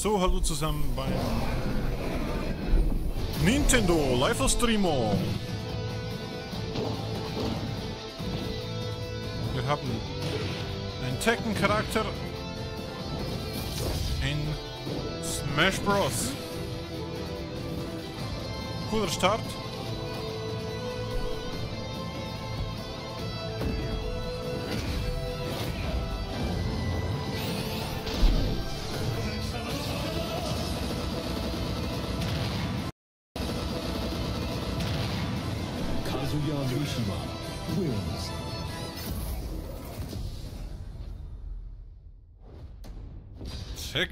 So, hallo zusammen beim Nintendo Live Streamer. Wir haben einen Tekken-Charakter in Smash Bros. Cooler Start.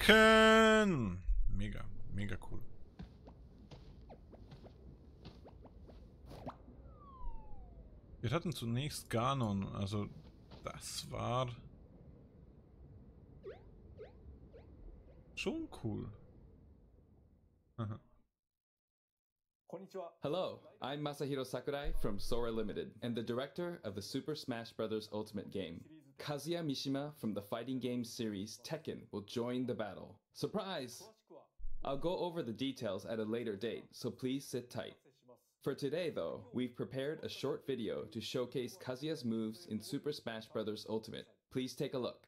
Tekken! Mega, mega cool. Wir hatten zunächst Ganon, also das war schon cool. Aha. Hello, I'm Masahiro Sakurai from Sora Limited and the director of the Super Smash Bros. Ultimate game. Kazuya Mishima from the fighting game series Tekken will join the battle. Surprise! I'll go over the details at a later date, so please sit tight. For today, though, we've prepared a short video to showcase Kazuya's moves in Super Smash Bros. Ultimate. Please take a look.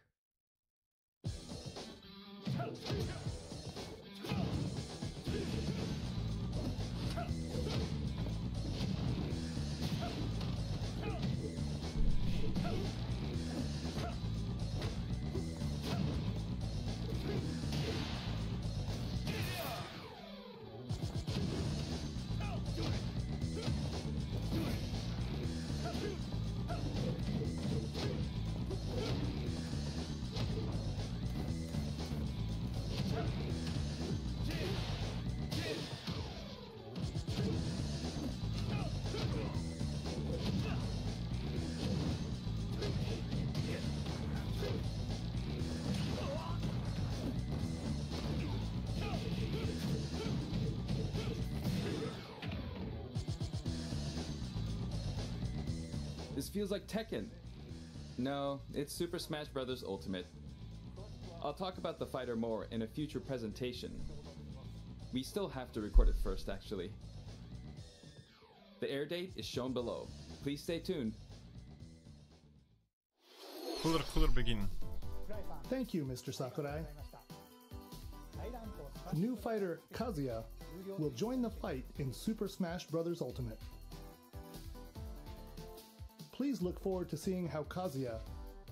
Feels like Tekken. No, it's Super Smash Bros. Ultimate. I'll talk about the fighter more in a future presentation. We still have to record it first, actually. The air date is shown below. Please stay tuned. Cooler, cooler Beginn. Thank you, Mr. Sakurai. New fighter Kazuya will join the fight in Super Smash Bros. Ultimate. Please look forward to seeing how Kazuya,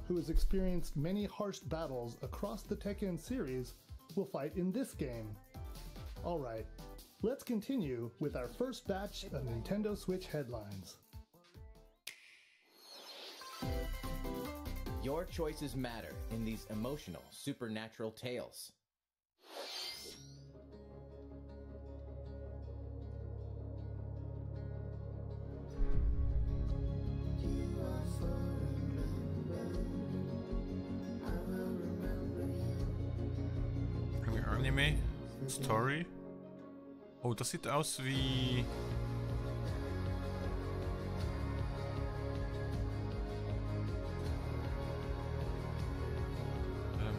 who has experienced many harsh battles across the Tekken series, will fight in this game. Alright, let's continue with our first batch of Nintendo Switch headlines. Your choices matter in these emotional, supernatural tales. Das sieht aus wie. Ähm.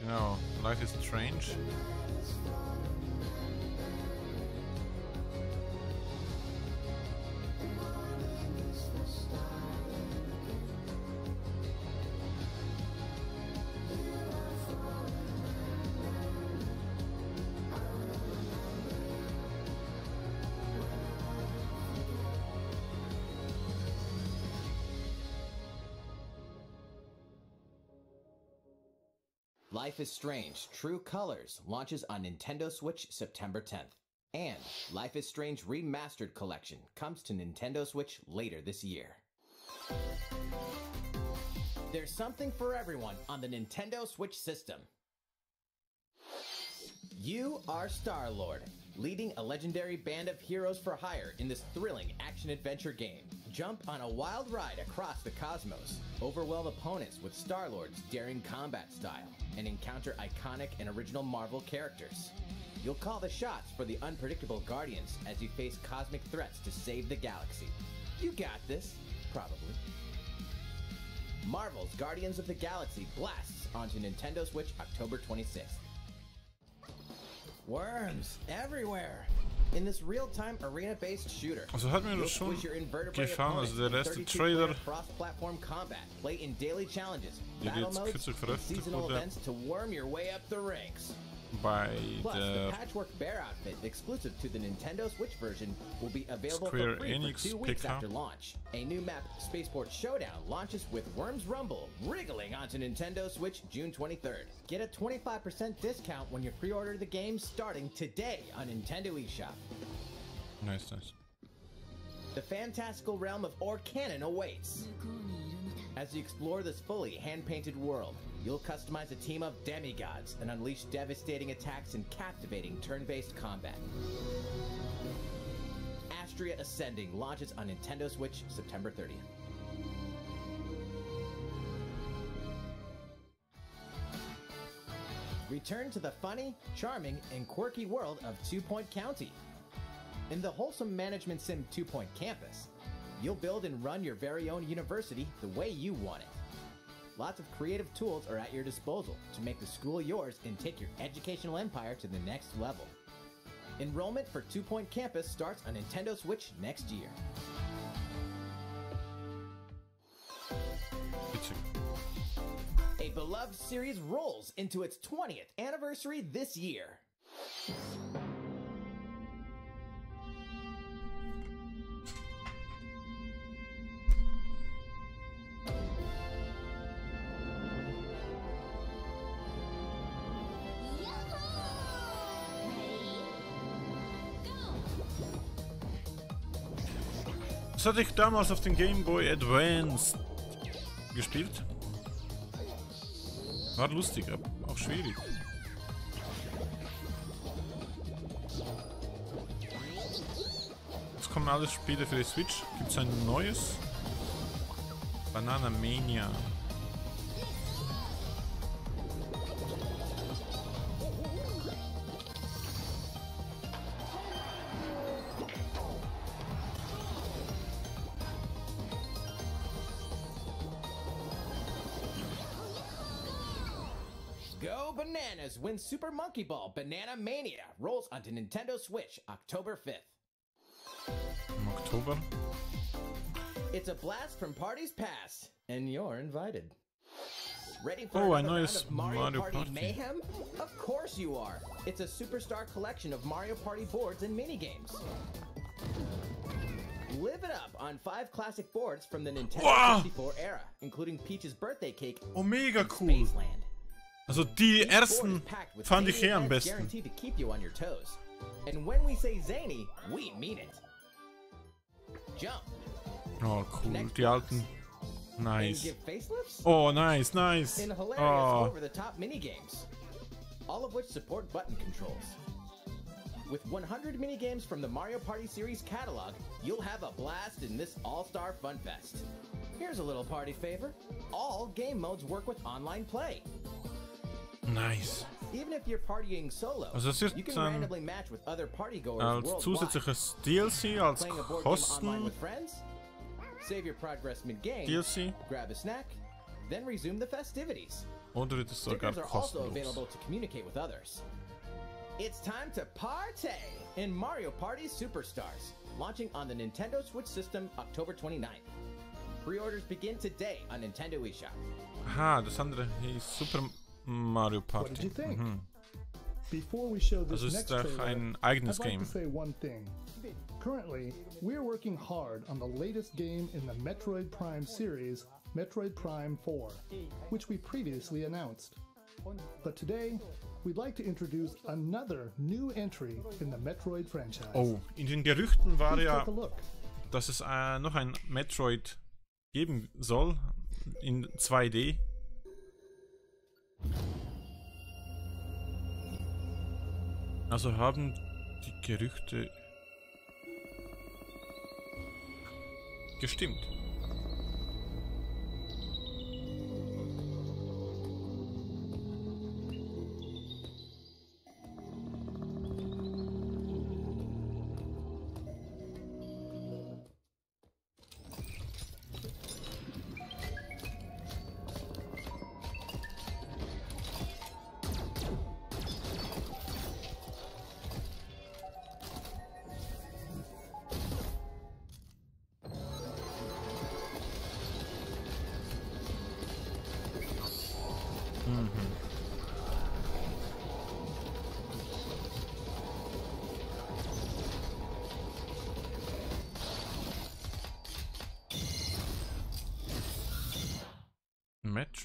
Genau, Life is Strange. Life is Strange True Colors launches on Nintendo Switch September 10th. And Life is Strange Remastered Collection comes to Nintendo Switch later this year. There's something for everyone on the Nintendo Switch system. You are Star Lord, leading a legendary band of heroes for hire in this thrilling action adventure game. Jump on a wild ride across the cosmos, overwhelm opponents with Star Lord's daring combat style, and encounter iconic and original Marvel characters. You'll call the shots for the unpredictable Guardians as you face cosmic threats to save the galaxy. You got this, probably. Marvel's Guardians of the Galaxy blasts onto Nintendo Switch October 26th. Worms everywhere! In this real-time arena-based shooter, Also hat mir das schon your gefallen, also der opponents erste in 32 Trailer, cross-platform combat, play in daily challenges, battle modes, kürzlich and veröffentlicht seasonal wurde. Events to worm your way up the Plus, the Patchwork Bear outfit exclusive to the Nintendo Switch version will be available Square for free Enix for two weeks after launch. A new map, Spaceport Showdown, launches with Worms Rumble wriggling onto Nintendo Switch June 23rd. Get a 25% discount when you pre-order the game starting today on Nintendo eShop. Nice, nice. The fantastical realm of Orcanon awaits. As you explore this fully hand-painted world, you'll customize a team of demigods and unleash devastating attacks and captivating turn-based combat. Astria Ascending launches on Nintendo Switch September 30th. Return to the funny, charming, and quirky world of Two Point County. In the wholesome management sim Two Point Campus, you'll build and run your very own university the way you want it. Lots of creative tools are at your disposal to make the school yours and take your educational empire to the next level. Enrollment for Two Point Campus starts on Nintendo Switch next year. A beloved series rolls into its 20th anniversary this year. Das hatte ich damals auf dem Game Boy Advance gespielt. War lustig, aber auch schwierig. Jetzt kommen alle Spiele für die Switch. Gibt es ein neues? Banana Mania. Super Monkey Ball Banana Mania rolls onto Nintendo Switch October 5th. Im Oktober. It's a blast from parties past, and you're invited. Ready for Oh, I know it's of Mario, Mario Party, Party. Mayhem? Of course you are. It's a superstar collection of Mario Party boards and minigames. Live it up on five classic boards from the Nintendo Wow. 64 era, including Peach's birthday cake, Omega mega cool. Spaceland. Also die ersten fand ich eh am besten. And when we say zany, we mean it. Jump Oh, cool. Die alten. Nice. Oh, nice, nice. Oh, all of which support button controls. With 100 minigames from the Mario Party series catalog, you'll have a blast in this all-star fun fest. Here's a little party favor. All game modes work with online play. Nice. Even if you're partying solo, Also es wird you can dann randomly match with other partygoers als zusätzliches DLC, als Playing a board game online Kosten? Save your progress mid-game, DLC grab a snack, then resume the festivities. oder wird sogar Stickers are also kostenlos? available to communicate with others. It's time to party in Mario Party Superstars, launching on the Nintendo Switch system October 29th. Pre-orders begin today on Nintendo eShop. Aha, das andere hieß Super Mario Party. Mhm. Before we show this Also ist trailer, ein eigenes Game. to say one thing. Currently, we're working hard on the latest game in the Metroid Prime series, Metroid Prime 4, which we previously announced. But today, we'd like to introduce another new entry in the Metroid franchise. Oh, in den Gerüchten war ja, dass es äh, noch ein Metroid geben soll in 2D. Also haben die Gerüchte gestimmt.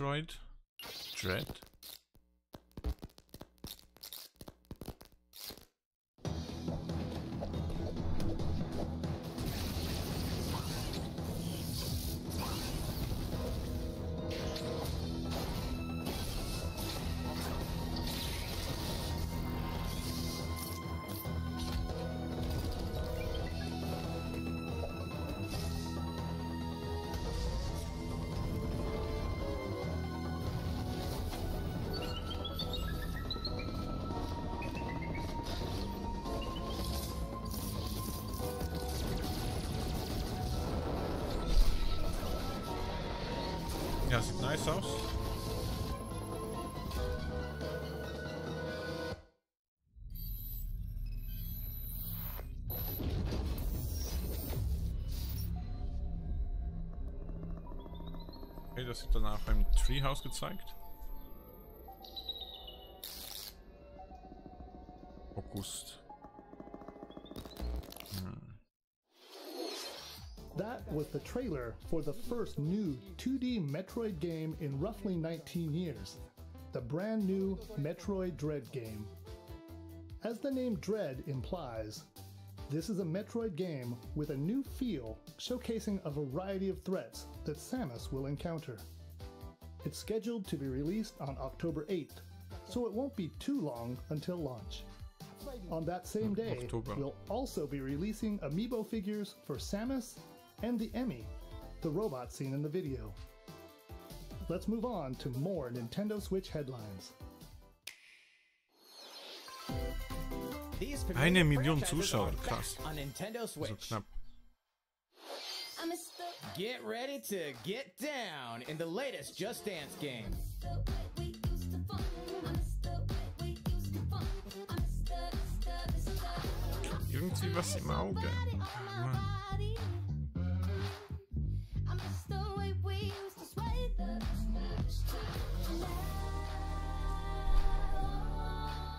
Metroid Dread. Nice aus. Okay, das wird dann auch im Treehouse gezeigt. August. The trailer for the first new 2D Metroid game in roughly 19 years, the brand new Metroid Dread game. As the name Dread implies, this is a Metroid game with a new feel showcasing a variety of threats that Samus will encounter. It's scheduled to be released on October 8th, so it won't be too long until launch. On that same day, October. we'll also be releasing amiibo figures for Samus and the E.M.M.I., the robot seen in the video. Let's move on to more Nintendo Switch headlines. Eine Million Zuschauer, krass. So knapp. I'm a stu- Get ready to get down in the latest Just Dance game. stu- we used to fun. I'm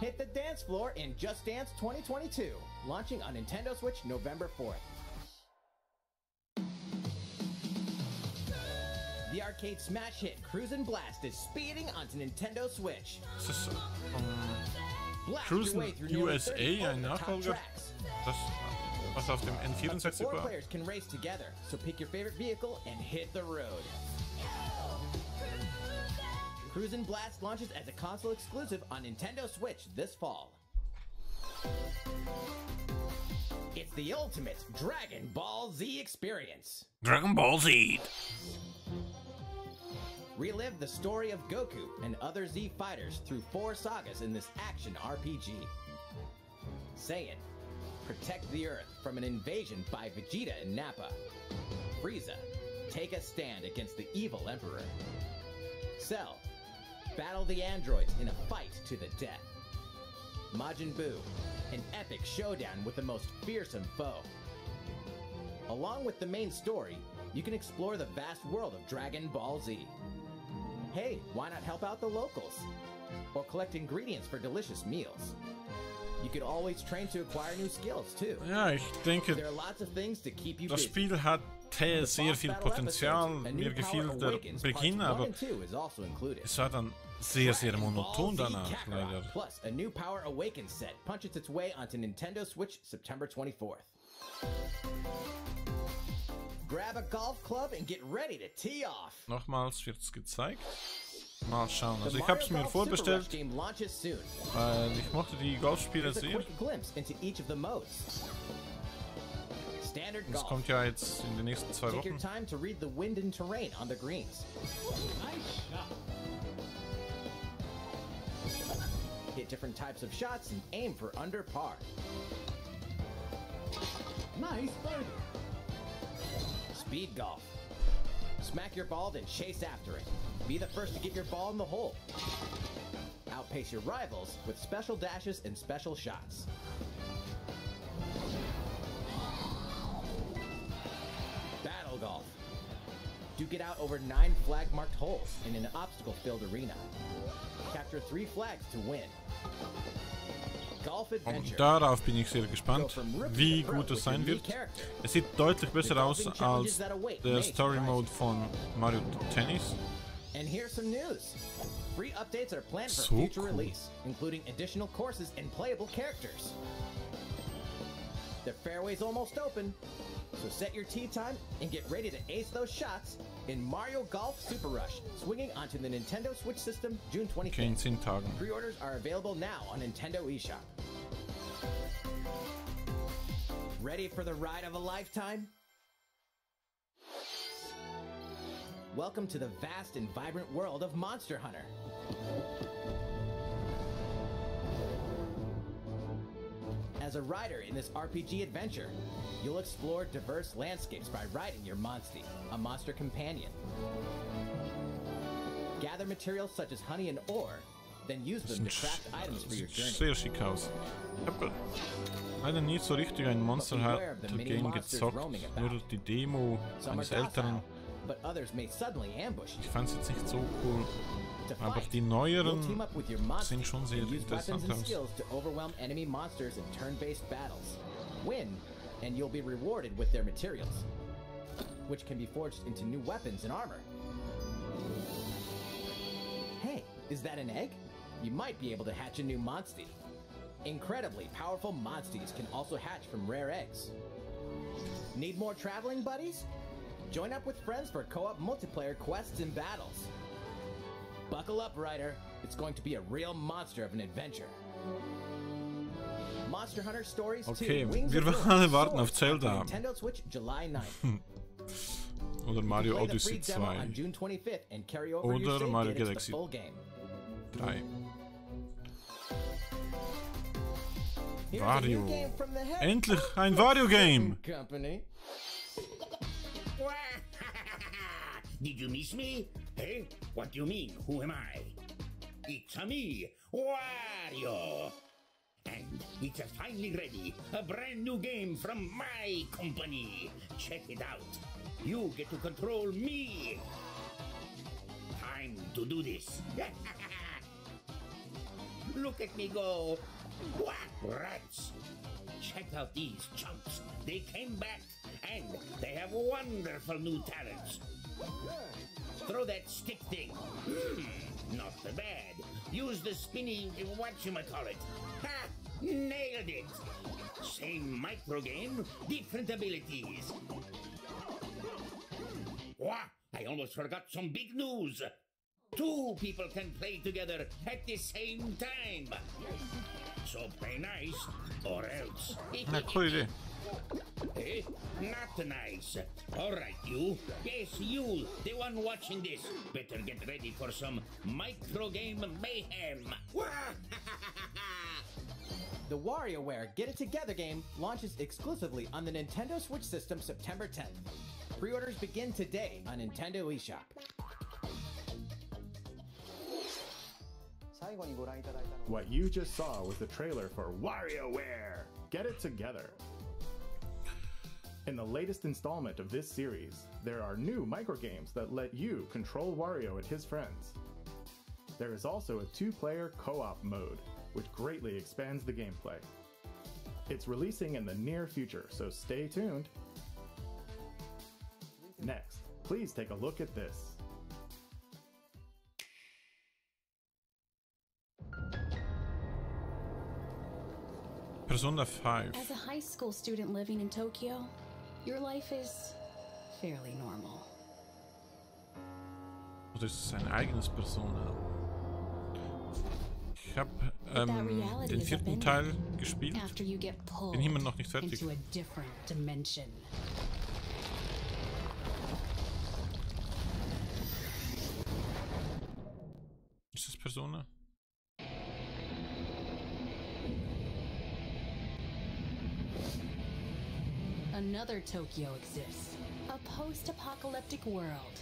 Hit the dance floor in Just Dance 2022, launching on Nintendo Switch November 4th. The arcade smash hit Cruisin' Blast is speeding onto Nintendo Switch. Von Blast Cruisin' your way through USA 30 ein Nachfolger? das, was auf dem N64 four players can race together, so pick your favorite vehicle and hit the road. Cruisin' Blast launches as a console exclusive on Nintendo Switch this fall. It's the ultimate Dragon Ball Z experience. Dragon Ball Z! Relive the story of Goku and other Z fighters through four sagas in this action RPG. Saiyan, protect the Earth from an invasion by Vegeta and Nappa. Frieza, take a stand against the evil Emperor. Cell, battle the androids in a fight to the death. Majin Buu, an epic showdown with the most fearsome foe. Along with the main story, you can explore the vast world of Dragon Ball Z. Hey, why not help out the locals? Or collect ingredients for delicious meals. You could always train to acquire new skills too. Ja, ich denke, There are lots of things to keep you das busy. Spiel hat The sehr viel Potenzial. Mir gefiel der Beginn, Parts 1 aber and 2 is included. es war dann sehr, sehr monoton danach, leider. Plus, a new Power Awakens set punches its way onto Nintendo Switch September 24th. Grab a golf club and get ready to tee off. Nochmals wird's gezeigt. Mal schauen. Also ich Mario hab's mir vorbestellt, weil ich mochte die Golfspiele sehr. Standard Das golf. kommt ja jetzt in den nächsten zwei Take your Wochen. time to read the wind and terrain on the greens. Hit different types of shots and aim for under par. Nice birdie. Speed golf. Smack your ball, then chase after it. Be the first to get your ball in the hole. Outpace your rivals with special dashes and special shots. Golf. Duke it out over nine flag marked holes in an obstacle filled arena. Capture three flags to win. Und darauf bin ich sehr gespannt, wie gut es sein wird. Es sieht deutlich besser aus als der Story Mode von Mario Tennis. And here's some news. Free updates are planned for So future cool. release, including additional courses and playable characters. The fairway's almost open, so set your tee time and get ready to ace those shots in Mario Golf Super Rush, swinging onto the Nintendo Switch system June 25th. Okay, in 10 Tagen. Pre-orders are available now on Nintendo eShop. Ready for the ride of a lifetime? Welcome to the vast and vibrant world of Monster Hunter. As a rider in this RPG adventure, you'll explore diverse landscapes by riding your Monstie, a monster companion. Gather materials such as honey and ore, then use them to craft items for your journey. sehr schick aus. Ich habe leider nie so richtig ein Monster beware of the Hunter Game gezockt. Nur die Demo eines älteren. docile, but others may suddenly ambush Ich fand es jetzt nicht so cool. Aber die neueren team up with your Monstie sind schon sehr and use weapons interessant aus. to overwhelm enemy monsters in turn-based battles. Win, and you'll be rewarded with their materials, which can be forged into new weapons and armor. Hey, is that an egg? You might be able to hatch a new Monstie. Incredibly powerful Monsties can also hatch from rare eggs. Need more traveling buddies? Join up with friends for co-op multiplayer quests and battles. Buckle up, Rider. It's going to be a real monster of an adventure. Monster Hunter Stories 2 Okay, Wings wir of alle warten soars auf Zelda. Nintendo Switch July 9th. Hm. oder Mario Odyssey free 2. on June 25th and carry over Oder save Mario data to the Galaxy. full game. 3. Wario. new game from the head Endlich ein Wario Game! Company. Did you miss me? Hey, what do you mean? Who am I? It's a me, Wario. And it's a finally ready, a brand new game from my company. Check it out. You get to control me. Time to do this. Look at me go. Whack rats. Check out these chumps. They came back and they have wonderful new talents. Throw that stick thing. Hmm, not so bad. Use the spinny whatchamacallit. Ha! Nailed it! Same micro game, different abilities. Wah! I almost forgot some big news. Two people can play together at the same time. So play nice, or else. Ja, coole Idee. Eh? Not nice. All right, you. Yes, you, the one watching this. Better get ready for some micro game mayhem. The WarioWare Get It Together game launches exclusively on the Nintendo Switch system September 10th. Pre-orders begin today on Nintendo eShop. 最後にご覧いただいたのは What you just saw was the trailer for WarioWare! Get it together! In the latest installment of this series, there are new microgames that let you control Wario and his friends. There is also a two player co op mode, which greatly expands the gameplay. It's releasing in the near future, so stay tuned. Next, please take a look at this. Persona 5. As a high school student living in Tokyo, your life is fairly normal. Oder ist sein eigenes Persona? Ich habe ähm, reality den vierten Teil gespielt. After you get pulled Bin immer noch nicht fertig. into a different dimension. Ist das Persona? Another Tokyo exists. A post-apocalyptic world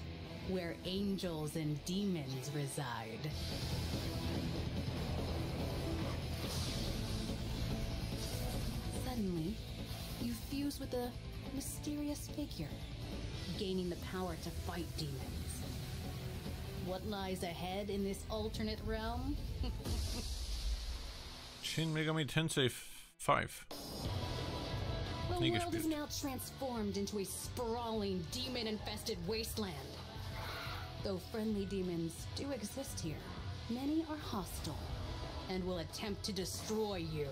where angels and demons reside. Suddenly, you fuse with a mysterious figure, gaining the power to fight demons. What lies ahead in this alternate realm? Shin Megami Tensei 5. The Nie world is gespielt. now transformed into a sprawling, demon infested wasteland. Though friendly demons do exist here, many are hostile and will attempt to destroy you.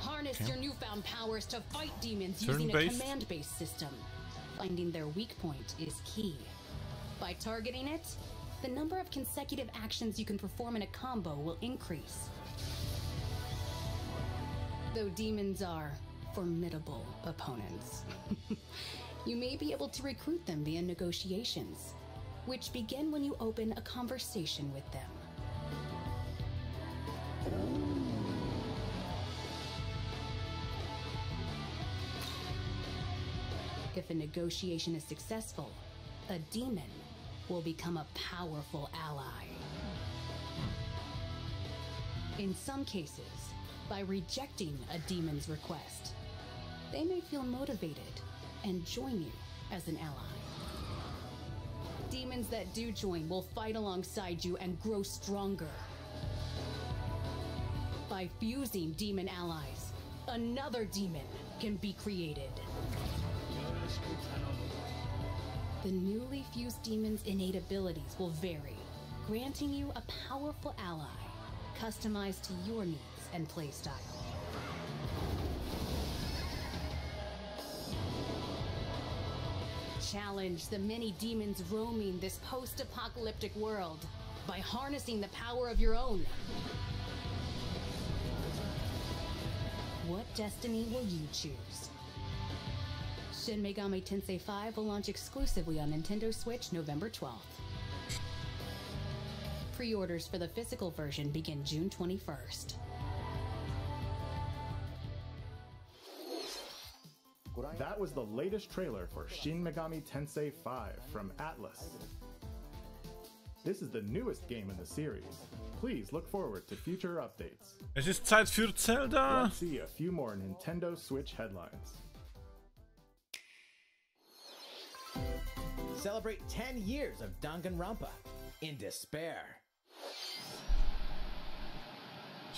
Harness Okay. your newfound powers to fight demons using a command based system. Finding their weak point is key. By targeting it, the number of consecutive actions you can perform in a combo will increase. Though demons are formidable opponents, you may be able to recruit them via negotiations, which begin when you open a conversation with them. If a negotiation is successful, a demon will become a powerful ally. In some cases, by rejecting a demon's request, they may feel motivated and join you as an ally. Demons that do join will fight alongside you and grow stronger. By fusing demon allies, another demon can be created. The newly fused demon's innate abilities will vary, granting you a powerful ally, customized to your needs and playstyle. Challenge the many demons roaming this post apocalyptic world by harnessing the power of your own. What destiny will you choose? Shin Megami Tensei 5 will launch exclusively on Nintendo Switch November 12th. Pre orders for the physical version begin June 21st. That was the latest trailer for Shin Megami Tensei 5 from Atlus. This is the newest game in the series. Please look forward to future updates. Es ist Zeit für Zelda. Let's see a few more Nintendo Switch headlines. Celebrate 10 years of Danganronpa in despair.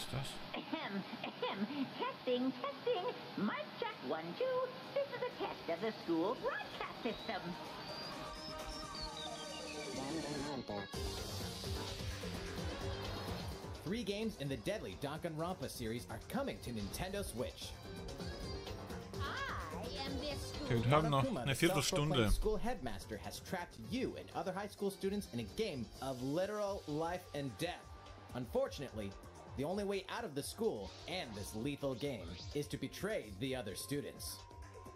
Was ist das? Ahem, ahem. Testing, testing. Mic check one, two. This is a test of the school broadcast system. Three games in the deadly Danganronpa series are coming to Nintendo Switch. I am this school. Okay, wir haben noch eine Viertelstunde. school headmaster has trapped you and other high school students in a game of literal life and death. Unfortunately, the only way out of the school and this lethal game is to betray the other students.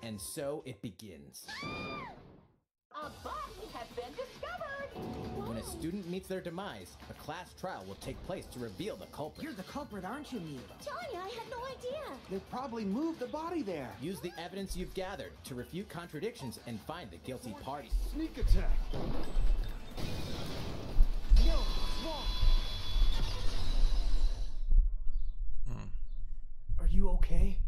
And so it begins. A body has been discovered. When a student meets their demise, a class trial will take place to reveal the culprit. You're the culprit, aren't you, Mia? Tanya, I had no idea. They probably moved the body there. Use the evidence you've gathered to refute contradictions and find the guilty party. Sneak attack. Okay?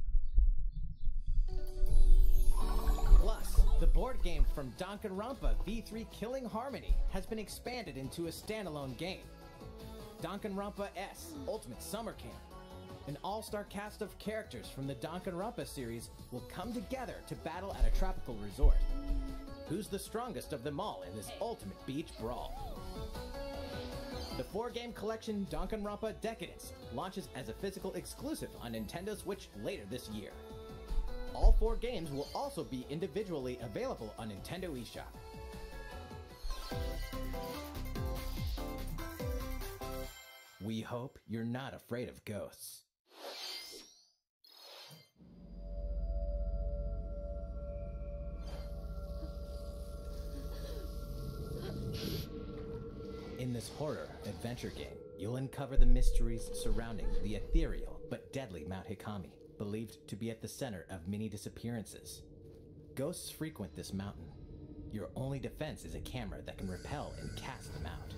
Plus, the board game from Danganronpa V3 Killing Harmony has been expanded into a standalone game. Danganronpa S Ultimate Summer Camp. An all-star cast of characters from the Danganronpa series will come together to battle at a tropical resort. Who's the strongest of them all in this ultimate beach brawl? The four-game collection Danganronpa Decadence launches as a physical exclusive on Nintendo Switch later this year. All four games will also be individually available on Nintendo eShop. We hope you're not afraid of ghosts. This horror adventure game, you'll uncover the mysteries surrounding the ethereal but deadly Mount Hikami, believed to be at the center of many disappearances. Ghosts frequent this mountain. Your only defense is a camera that can repel and cast them out.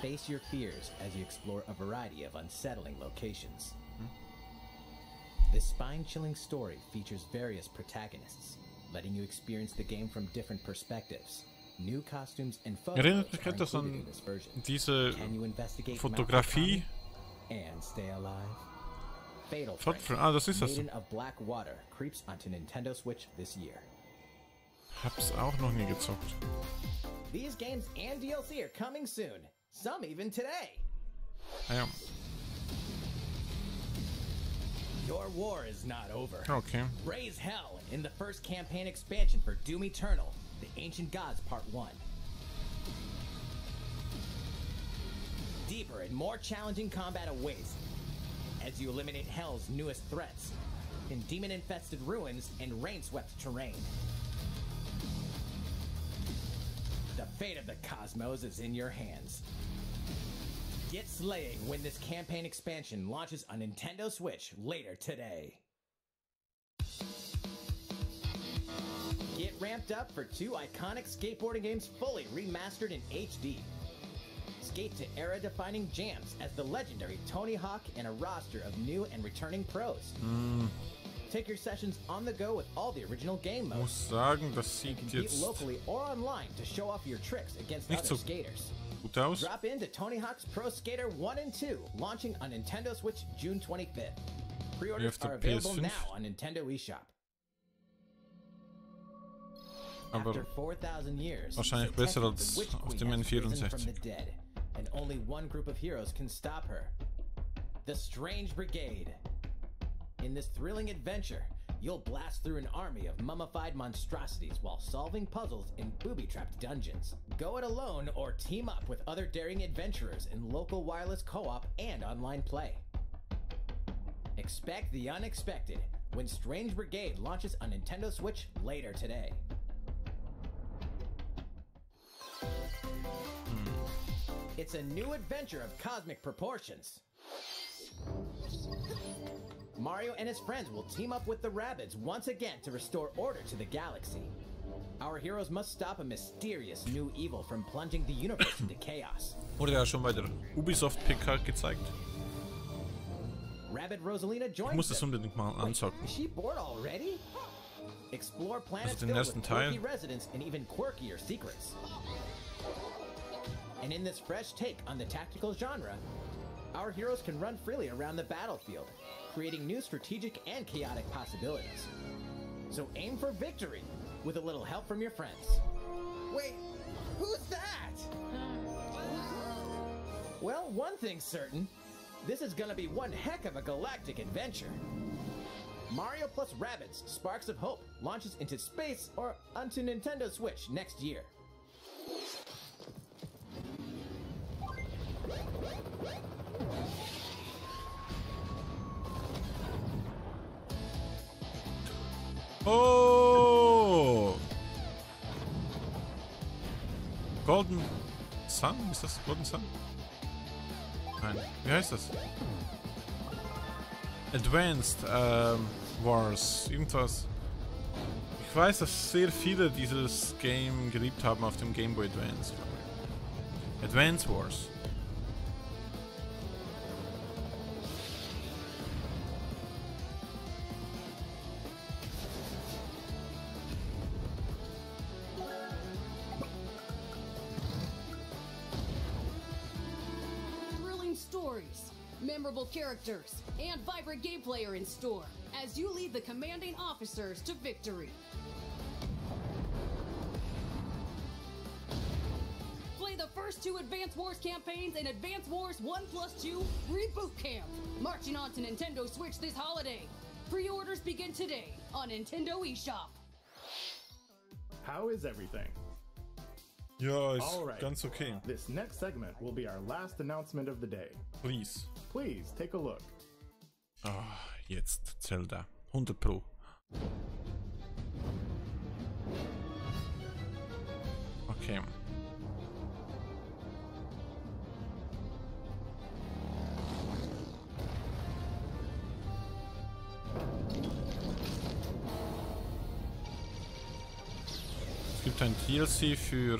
Face your fears as you explore a variety of unsettling locations. This spine chilling story features various protagonists, letting you experience the game from different perspectives. New costumes and photos Erinnert mich etwas an in this version. diese Can you investigate Fotografie. Hikami and stay alive? Fatal Fot- Frame, ah, das ist das. Of Black Water creeps onto Nintendo Switch this year. Hab's auch noch nie gezockt. These games and DLC are coming soon. Some even today. Ah ja, Your war is not over. okay. Raise hell in the first campaign expansion for Doom Eternal, The Ancient Gods Part 1. Deeper and more challenging combat awaits as you eliminate Hell's newest threats in demon infested ruins and rain swept terrain. The fate of the cosmos is in your hands. Get slaying when this campaign expansion launches on Nintendo Switch later today. Ramped up for two iconic skateboarding games fully remastered in HD. Skate to era defining jams as the legendary Tony Hawk and a roster of new and returning pros. Take your sessions on the go with all the original game modes. Muss sagen, das sieht Compete jetzt locally or online to show off your tricks against other so skaters. gut aus. Drop into Tony Hawk's Pro Skater 1 and 2, launching on Nintendo Switch June 25th. Pre-orders are available PS5? now on Nintendo eShop. Aber After 4,000 years, wahrscheinlich besser als auf dem N64. from the dead, and only one group of heroes can stop her. The Strange Brigade. In this thrilling adventure, you'll blast through an army of mummified monstrosities while solving puzzles in booby-trapped dungeons. Go it alone or team up with other daring adventurers in local wireless co-op and online play. Expect the unexpected when Strange Brigade launches on Nintendo Switch later today. It's a new adventure of cosmic proportions. Mario and his friends will team up with the Rabbids once again to restore order to the galaxy. Our heroes must stop a mysterious new evil from plunging the universe into chaos. Wurde ja schon bei der Ubisoft PK gezeigt. Rabbid Rosalina Ich joins muss das unbedingt mal anzocken. Is she bored already? Explore planets den filled ersten with Teil. residents and even quirkier secrets. And in this fresh take on the tactical genre, our heroes can run freely around the battlefield, creating new strategic and chaotic possibilities. So aim for victory with a little help from your friends. Wait, who's that? Well, one thing's certain. This is gonna be one heck of a galactic adventure. Mario plus Rabbids Sparks of Hope launches into space or onto Nintendo Switch next year. Oh! Golden Sun? Ist das Golden Sun? Nein. Wie heißt das? Advanced ähm, Wars. Irgendwas. Ich weiß, dass sehr viele dieses Game geliebt haben auf dem Game Boy Advance. glaub ich. Advance Wars. And vibrant gameplay are in store as you lead the commanding officers to victory. Play the first two Advance Wars campaigns in Advance Wars 1 plus 2 Reboot Camp, marching on to Nintendo Switch this holiday. Pre orders begin today on Nintendo eShop. How is everything? Ja, ist All right. ganz okay. This next segment will be our last announcement of the day. Please. Please take a look. Ah, jetzt Zelda. 100 Pro. Okay. Es gibt ein DLC für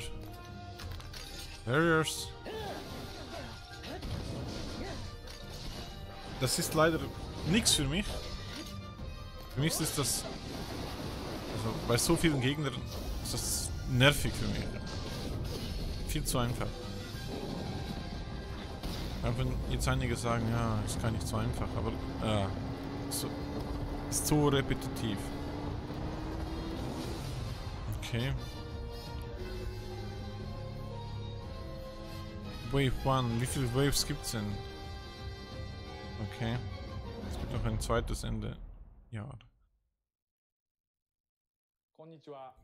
Warriors. Das ist leider nichts für mich. Für mich ist das. Also bei so vielen Gegnern ist das nervig für mich. Viel zu einfach. Auch wenn jetzt einige sagen, ja, ist gar nicht so einfach, aber äh, so, ist so repetitiv. Okay. Wave 1. Wie viele Waves gibt's denn? Okay. Es gibt noch ein zweites Ende. Ja.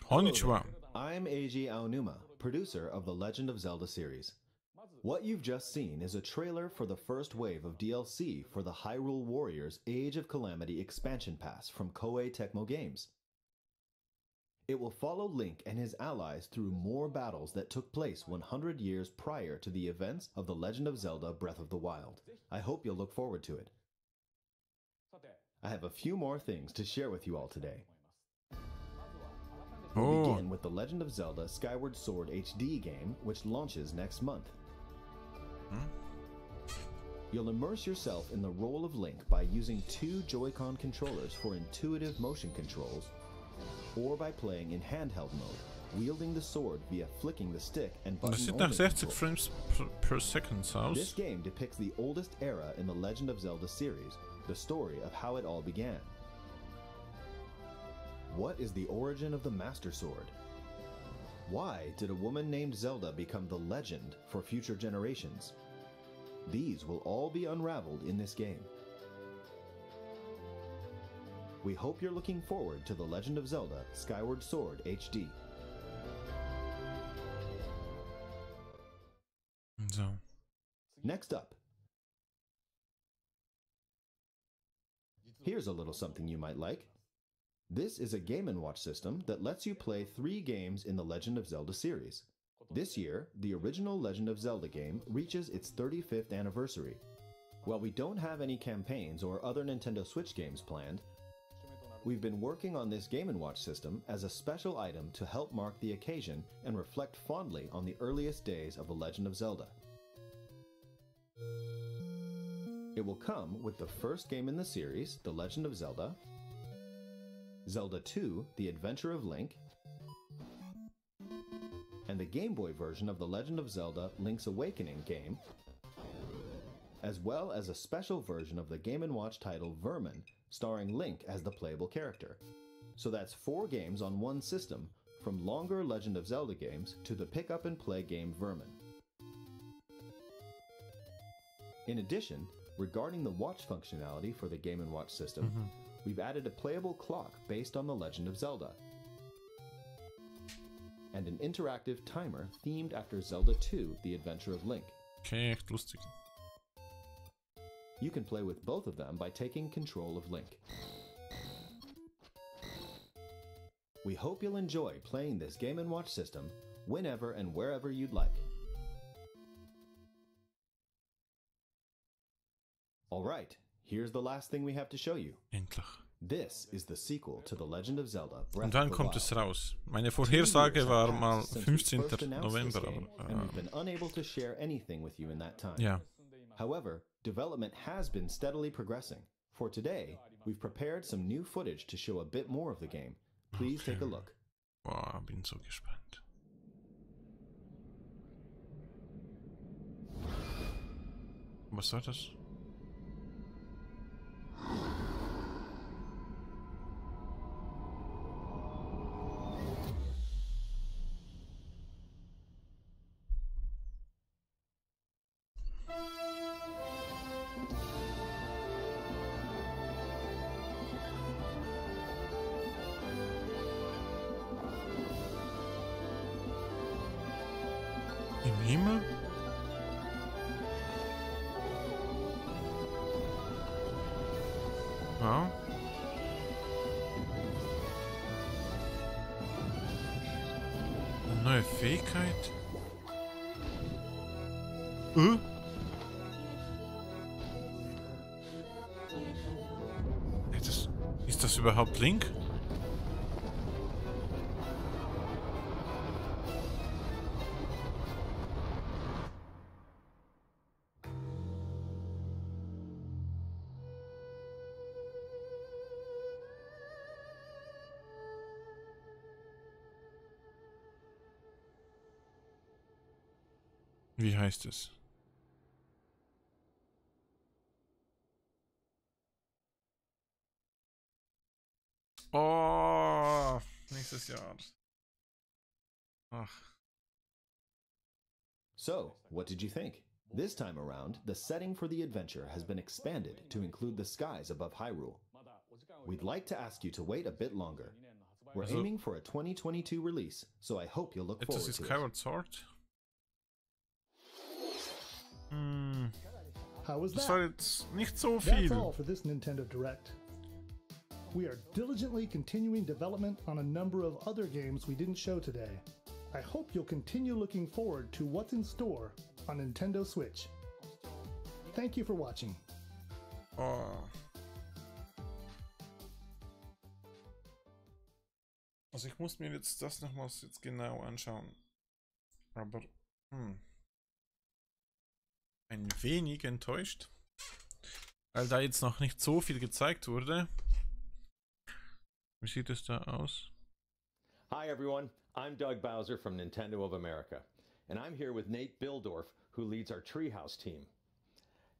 Konnichiwa. I'm Eiji Aonuma, producer of the Legend of Zelda series. What you've just seen is a trailer for the first wave of DLC for the Hyrule Warriors Age of Calamity expansion pass from Koei Tecmo Games. It will follow Link and his allies through more battles that took place 100 years prior to the events of The Legend of Zelda Breath of the Wild. I hope you'll look forward to it. I have a few more things to share with you all today. We'll Oh. begin with The Legend of Zelda Skyward Sword HD game, which launches next month. Hmm? You'll immerse yourself in the role of Link by using two Joy-Con controllers for intuitive motion controls, or by playing in handheld mode, wielding the sword via flicking the stick and Das button sieht nach only 60. Frames per, per Second This game depicts the oldest era in the Legend of Zelda series, the story of how it all began. What is the origin of the Master Sword? Why did a woman named Zelda become the legend for future generations? These will all be unraveled in this game. We hope you're looking forward to The Legend of Zelda Skyward Sword HD. So. Next up. Here's a little something you might like. This is a Game & Watch system that lets you play three games in the Legend of Zelda series. This year, the original Legend of Zelda game reaches its 35th anniversary. While we don't have any campaigns or other Nintendo Switch games planned, we've been working on this Game & Watch system as a special item to help mark the occasion and reflect fondly on the earliest days of The Legend of Zelda. It will come with the first game in the series, The Legend of Zelda, Zelda 2, The Adventure of Link, and the Game Boy version of The Legend of Zelda Link's Awakening game, as well as a special version of the Game & Watch title Vermin, starring Link as the playable character. So that's four games on one system, from longer Legend of Zelda games to the pick up and play game Vermin. In addition, regarding the watch functionality for the Game & Watch system, mm-hmm. we've added a playable clock based on The Legend of Zelda, and an interactive timer themed after Zelda 2 The Adventure of Link. Okay, echt lustig. You can play with both of them by taking control of Link. We hope you'll enjoy playing this Game & Watch system whenever and wherever you'd like. Alright, here's the last thing we have to show you. Endlich. This is the sequel to The Legend of Zelda Breath Und dann kommt es raus. Meine Vorhersage war mal passed 15. first announced this November, aber and we've äh, been unable to share anything with you in that time. Ja. However, development has been steadily progressing. For today, we've prepared some new footage to show a bit more of the game. Please take a look. Boah, bin so gespannt. Was soll das? Neue Fähigkeit? Äh? Ist das, ist das überhaupt Link? Es? Oh, nächstes Jahr. Ach, So, what did you think? This time around, the setting for the adventure has been expanded to include the skies above Hyrule. We'd like to ask you to wait a bit longer. We're Also- aiming for a 2022 release, so I hope you'll look forward to it. Skyward Sword. How was das that? war jetzt nicht so That's all for this Nintendo Direct. We are diligently continuing development on a number of other games we didn't show today. I hope you'll continue looking forward to what's in store on Nintendo Switch. Thank you for watching. Oh. Also ich muss mir jetzt das nochmals jetzt genau anschauen. Aber hm, ein wenig enttäuscht. Weil da jetzt noch nicht so viel gezeigt wurde. Wie sieht es da aus? Hi, everyone. I'm Doug Bowser from Nintendo of America, and I'm here with Nate Bihldorff, who leads our Treehouse team.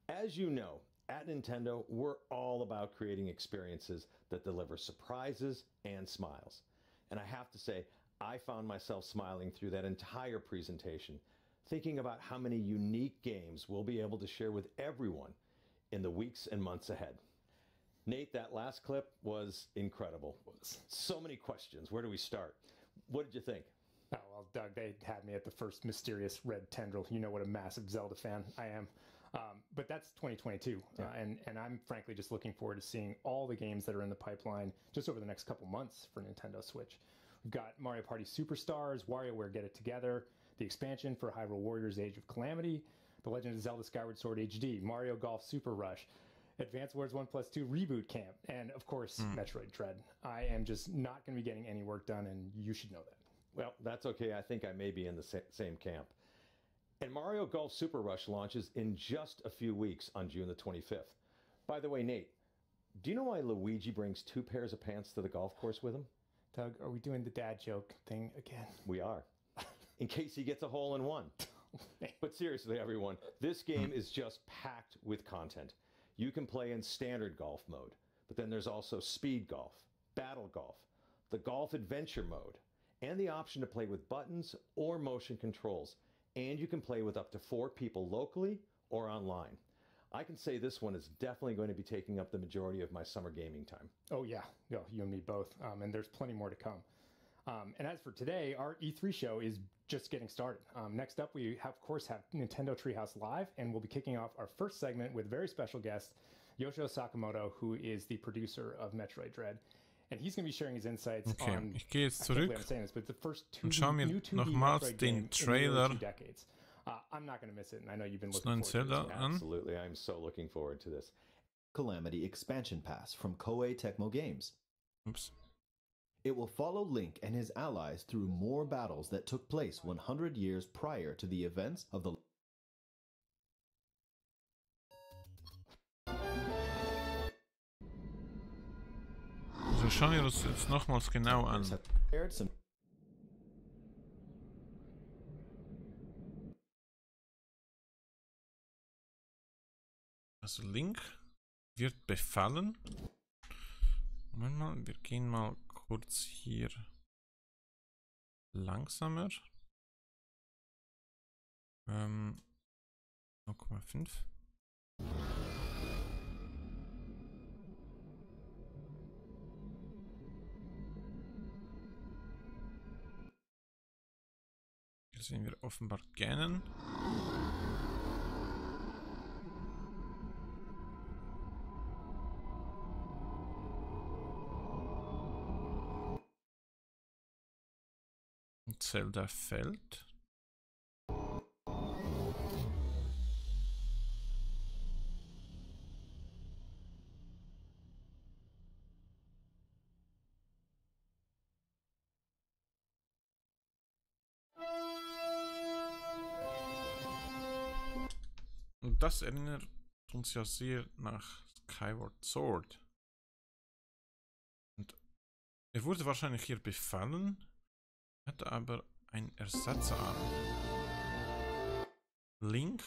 As you know, at Nintendo, we're all about creating experiences that deliver surprises and smiles. And I have to say, I found myself smiling through that entire presentation, thinking about how many unique games we'll be able to share with everyone in the weeks and months ahead. Nate, that last clip was incredible. So many questions. Where do we start? What did you think? Oh, well, Doug, they had me at the first mysterious red tendril. You know what a massive Zelda fan I am. Um, but that's 2022. Uh, and, and I'm frankly just looking forward to seeing all the games that are in the pipeline just over the next couple months for Nintendo Switch. We've got Mario Party Superstars, WarioWare Get It Together, the expansion for Hyrule Warriors Age of Calamity, The Legend of Zelda Skyward Sword HD, Mario Golf Super Rush, Advance Wars 1 Plus 2 Reboot Camp, and of course, Hmm. Metroid Dread. I am just not going to be getting any work done, and you should know that. Well, that's okay. I think I may be in the sa- same camp. And Mario Golf Super Rush launches in just a few weeks on June the 25th. By the way, Nate, do you know why Luigi brings two pairs of pants to the golf course with him? Doug, are we doing the dad joke thing again? We are. In case he gets a hole in one. but seriously, everyone, this game is just packed with content. You can play in standard golf mode, but then there's also speed golf, battle golf, the golf adventure mode, and the option to play with buttons or motion controls. And you can play with up to four people locally or online. I can say this one is definitely going to be taking up the majority of my summer gaming time. Oh yeah, no, you and me both. Um, and there's plenty more to come. Um, and as for today, our E3 show is just getting started. Um, next up, we have, of course have Nintendo Treehouse Live, and we'll be kicking off our first segment with very special guest Yoshio Sakamoto, who is the producer of Metroid Dread. And he's going to be sharing his insights Okay, on. ich gehe jetzt I can't believe zurück I'm saying this, but the first two und schau mir new 2D nochmals Metroid den game in nearly Trailer two decades. Uh, I'm not going to miss it, and I know you've been Ist looking noch ein forward to it. Zelda an? Absolutely. I'm so looking forward to this. Calamity Expansion Pass from Koei Tecmo Games. Oops. It will follow Link and his allies through more battles that took place 100 years prior to the events of the Also schauen wir uns jetzt nochmals genau an. Also Link wird befallen. Moment mal, wir gehen mal kurz hier langsamer. Ähm, 0,5. Hier sehen wir offenbar Ganon. Zelda fällt. Und das erinnert uns ja sehr nach Skyward Sword. Und er wurde wahrscheinlich hier befallen, hat aber ein Ersatzarm. Link.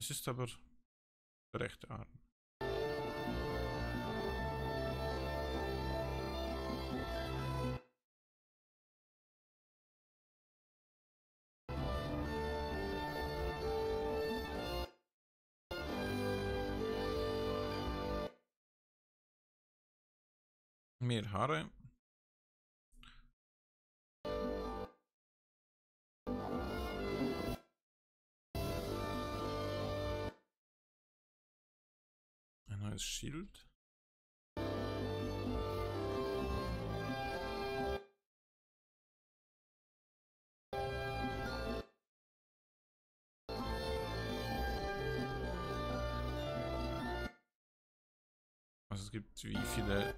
Es ist aber der rechte Arm. Mehr Haare. Ein neues Schild. Also es gibt wie viele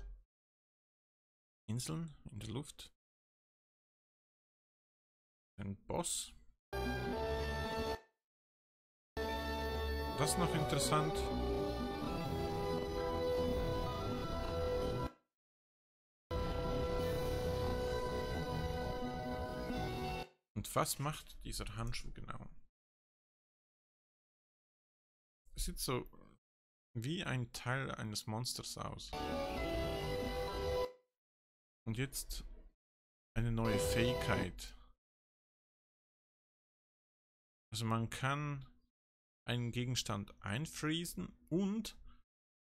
Inseln in der Luft? Ein Boss. Das ist noch interessant. Und was macht dieser Handschuh genau? Es sieht so wie ein Teil eines Monsters aus. Und jetzt eine neue Fähigkeit. Also man kann einen Gegenstand einfriesen und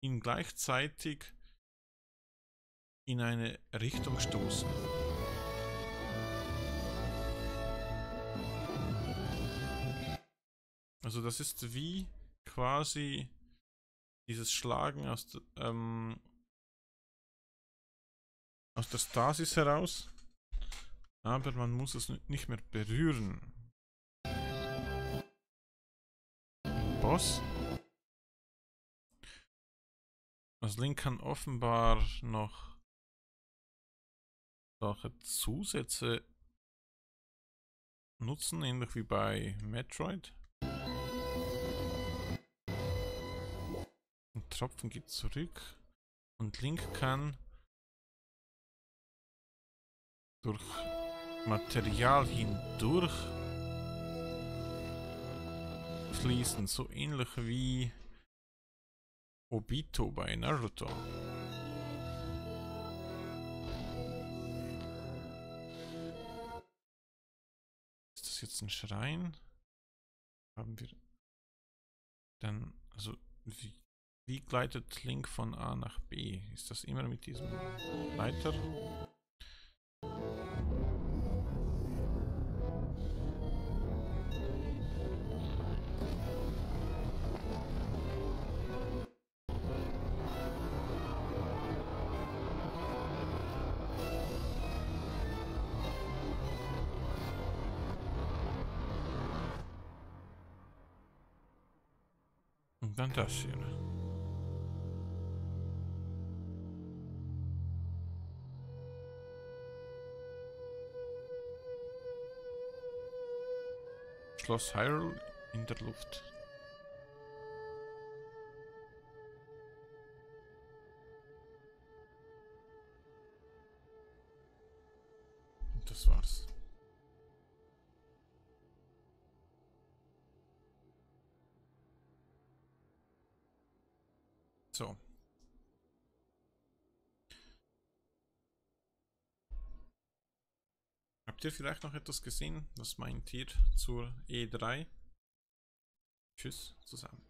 ihn gleichzeitig in eine Richtung stoßen. Also das ist wie quasi dieses Schlagen aus, der- ähm, aus der Stasis heraus. Aber man muss es nicht mehr berühren. Boss. Also Link kann offenbar noch solche Zusätze nutzen, ähnlich wie bei Metroid. Tropfen geht zurück und Link kann durch Material hindurch fließen, so ähnlich wie Obito bei Naruto. Ist das jetzt ein Schrein? Haben wir dann, also wie, wie gleitet Link von A nach B? Ist das immer mit diesem Leiter? Dann das hier. Schloss Hyrule in der Luft. Habt ihr vielleicht noch etwas gesehen? Was meint ihr zur E3? Tschüss zusammen.